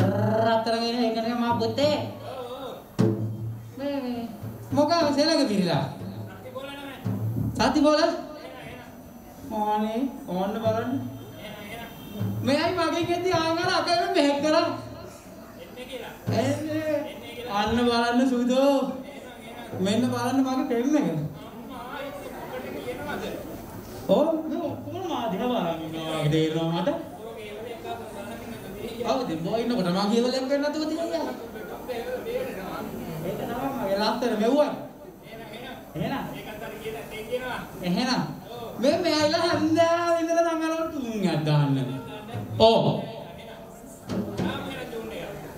රත්තරන් එන එක නේ මා පුතේ. මේ මේ මොකද සෙලග පිරලා? සති බෝල? ඕනේ ඕන්න බලන්න. මෙයයි මගෙන් ගෙද්දි ආංගල අකල මෙහෙක් කරා. එන්නේ අන්න බලන්න සුදෝ. මෙන්න බලන්න මගේ පෙම් එක. ඕ මේ ඔක්කොම මා දිහා බලන් ඉන්නවා වගේ තේරෙනවා මට. ඉතින් බෝ ඉන්නකොට මම කියවල එක්ක වෙන්න නැතුව තියලා. ඒක තමයි මගේ ලස්සන මෙව්වා. එහෙනම් එහෙනම් මේ මෙයයිලා හැන්දෑව ඉඳලා නංගලවල තුන්යක් දාන්න. ඕ.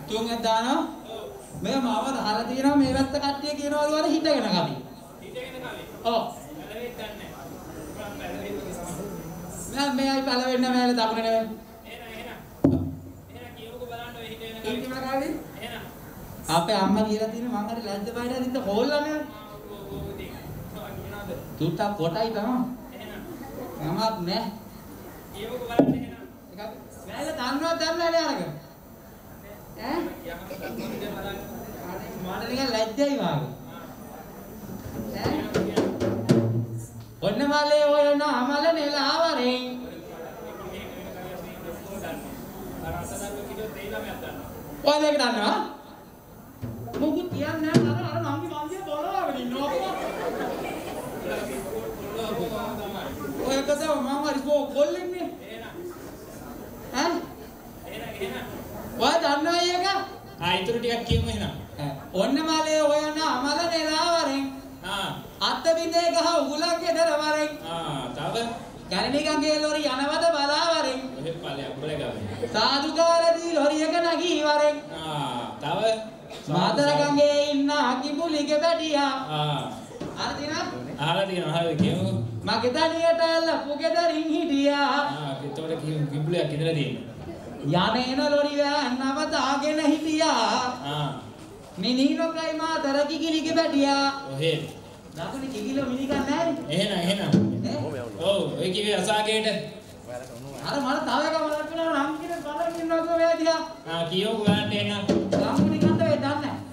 තුන්යක් දානවා. මේ මාව දහලා තියෙනවා මේ වැත්ත කට්ටිය කියනවා වල හිටගෙන කවි. ඔව්. නෑ මෙයයි පළ වෙන්න මේල දකුණ නෙවෙයි. අපේ අම්මා කියලා තියෙන මං හරි ලැජ්ජ බයද ඉතින් හොල්ලන්නේ. තුට්ටක් කොටයි තමයි. නමක් නෑ. එකක් වැල දන්නවත් දන්නේ නැහැ අරගෙන. ඈ? මට නිකන් ලැජ්ජයි වාගේ. ඈ? ඔන්න මලේ ඔය නාමල නෙලාවරෙන්. ඔය දෙක දන්නවා? කතාව මම හරි කෝ කොල්ලෙන්නේ. ඈ? ඔය දන්නවා ඒක? ආ ඊටු ටිකක් කියමු එහෙනම්. ඔන්න මලේ ඔය නාමල නෙලාවරෙන්. ආ අත්ත බින්දේ ගහ උගුලක් ගෙදර වරෙන්. ආ තව ගණනි ගංගේ ලොරි යනවද බලාවරෙන්. ඔහෙ ඵලයක් උඹල ගාවේ. සාදුකාරදී ලොරියක නගී වරෙන්. ආ තව මාතර ගංගේ ඉන්න අකිපුලිගේ බැටියා. ආ අර දිනා අහලා තියෙනවා අහලා කියමු. මගේ දනියට අල්ලපු ගෙදරින් හිටියා. ආ එතකොට කිඹුලයක් ඉඳලා තියෙනවා. යන එන ලොරි වෑන් නවතාගෙන හිටියා. ආ මිනිනොකයි මාතර කිකිලිගේ බැටියා. ඔහෙ දකුණේ කිකිලෝ මිනිකන් නැහැ. එහෙනම් එහෙනම්. ඔව් ඔය කිව්වේ අසාගේට. අර මට තව එකක් වෙනවා නම් කියන බලන් ඉන්නකෝ මේ දිහා. ආ කියමු ගන්න එහෙනම්.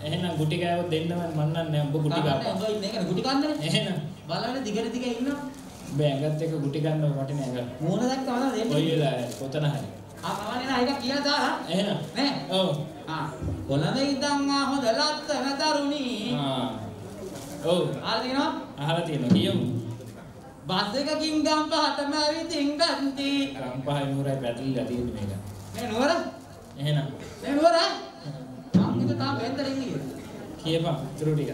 එහෙනම් ගුටි කෑවොත් දෙන්නම මන්නන්නේ උඹ ගුටි කපා. උඹ ඉන්නේ ඒක ගුටි කන්දනේ. එහෙනම් බලන්න දිගට දිග ඉන්නවා. උඹ ඇඟත් එක්ක ගුටි ගන්න වටින ඇඟ. මූණ දැක්කම කොයි දෙන්නේ. වෙලාවෙ කොතන හරි. ආ කවන්නේ නැහැ ඒක කියලා දාලා. එහෙනම් නේ? ඔව්. ආ කොළඹ ඉඳන් ආ හොඳ ලස්සන තරුණී. ආ ඔව් ආලා දිනවා. අහලා තියෙනවා කියමු. බස් එකකින් ගම් පහටම ඇවිදින් ගන්ති. රම්පහයි නුරයි පැටලිලා තියෙන්නේ මේක. මේ නුවර? එහෙනම් මේ නුවර? කියපන් ඉතුරු ටික.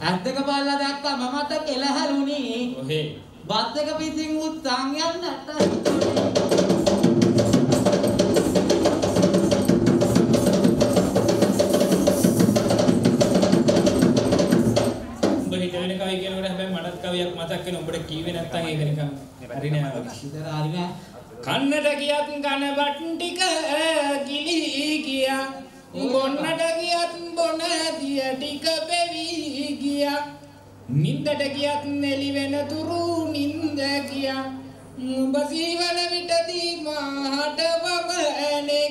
ඇස් දෙක බලලා දැක්කම මට කෙලහැරුණි. ඔහේ බස් එක පිටින් උත්සන් යන්නට වෙන කවියක් මතක් වෙනවා. උඹට කීවේ නැත්තම් ඒක නිකන් හරි නෑ. ඉතර හරි නෑ. කන්නට ගියත් කන බට් ටික ගිලි ගියා. බොන්නට ගියත් බොන දිය ටික බෙවි ගියා. නින්දට ගියත් නෙලි වෙන තුරු නින්ද ගියා. උඹ සීවන විටදී මාහට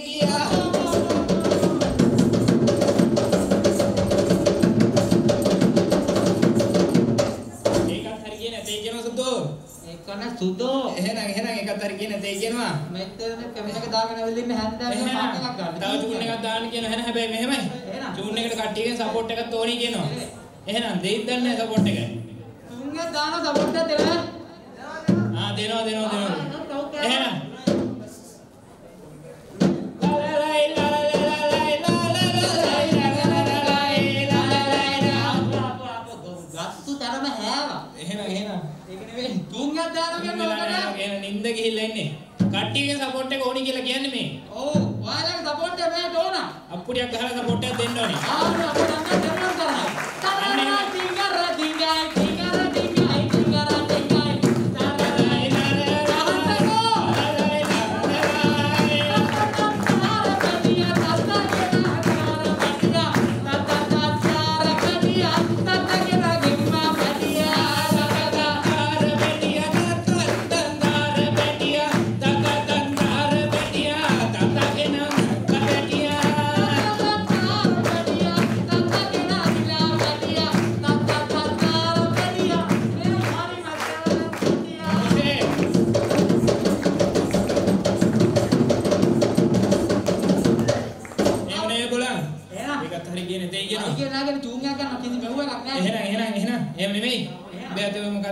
ගියා. කියනවා සුද්දෝ. ඒකන සුදෝ. ඒකත් හරි කියන තේ කියනවා. මෙතන කැමරක දාගෙන ඇවිල්ලා ඉන්න හැන්දෑව පාට එකක් ගන්න. තව චූන් එකක් දාන්න කියන හැන හැබැයි මෙහෙමයි. චූන් එකට කට්ටියගෙන් සපෝට් එකක් ඕනි කියනවා. එහෙනම් දෙයිද දන්නේ සපෝට් එක. තුන්ගේ දාන සපෝට් එක දෙන්න. ආ දෙනවා දෙනවා දෙනවා. එහෙනම් ගත්තු තරම හැවා. එහෙනම් එහෙනම් ඒක නෙවෙයි තුන්ගේ දාන තුන් කියන වෙලා ඔකට. එහෙනම් නිින්ද ගිහිල්ලා ඉන්නේ. කට්ටියගෙන් සපෝට් එක ඕනි කියලා කියන්නේ මේ. ඔව් ඔයාලගේ සපෝට් එක මට ඕන. අප්පුඩියක් ගහලා සපෝට් එකක් දෙන්න ඕනේ. ආන්න අපේ නම්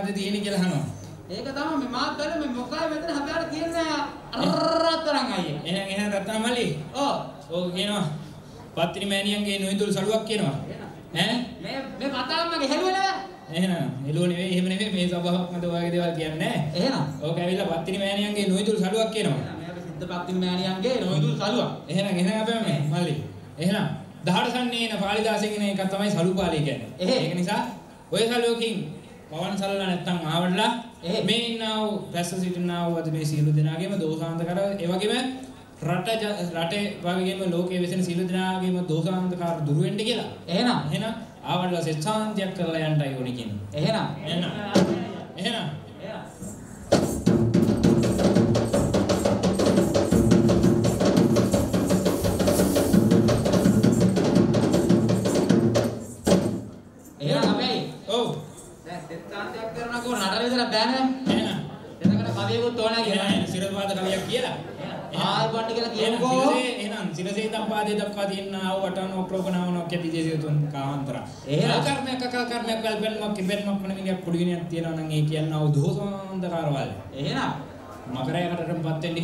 මොකද්ද තියෙන්නේ කියලා අහනවා. ඒක තමයි මේ මාත් බැලුවා මේ මොකයි මෙතන හැබැයි කියන්නේ අරතරන් අයියේ. එහෙනම් එහෙනම් රත්නා මල්ලි. ඔව්. ඕක කියනවා. පත්තිනි මෑණියන්ගේ නොයිතුල් සලුවක් කියනවා. ඈ? මේ මේ කතාවමගේ හෙළුවේ නෑ. එහෙනම් එළුව නෙවෙයි එහෙම නෙවෙයි මේ සබාවක් මත ඔයගේ දේවල් කියන්නේ නැහැ. එහෙනම් ඕක ඇවිල්ලා පත්තිනි මෑණියන්ගේ නොයිතුල් සලුවක් කියනවා. සිද්ධ පක්තින් මෑණියන්ගේ නොයිදුල් සලුවක්. එහෙනම් එහෙනම් අපේ මේ මල්ලි. එහෙනම් දහඩසන්නේන පාලිදාසගෙන එක තමයි සලුපාලි කියන්නේ. ඒක නිසා ඔය සලුවකින් පවන් සලලා නැත්තම් ආවඩලා. මේ ඉන්නා වූ රැස්ස සිටිනා වූ අද මේ සියලු දෙනාගේම දෝෂාන්ත කර ඒ වගේම රට රටේ වගේම ලෝකයේ වෙසෙන සියලු දෙනාගේම දෝෂාන්තකාර දුරු වෙන්න කියලා. එහෙනම් එහෙනම් ආවඩලා සෙච්ඡාන්තියක් කරලා යන්නයි ඕනි කියන්නේ. එහෙනම් එහෙනම් එහෙනම් එහෙනම් සිරසේ දම්පාදේ දක්වා තියෙනා වූ වටන ඔක්ලෝකනවන ඔක්ක දිජේ තුන් කාන්තර. එහෙනම්. කර්මයක් කකල් කර්මයක් කල්පෙන්මක් කිබෙන්මක් මොන මිනිහක් කුඩු ගිනියක් තියනවා නම් ඒ කියනවා වූ දෝසාන්තකාරවල. එහෙනම් මකරයකටටපත් වෙන්න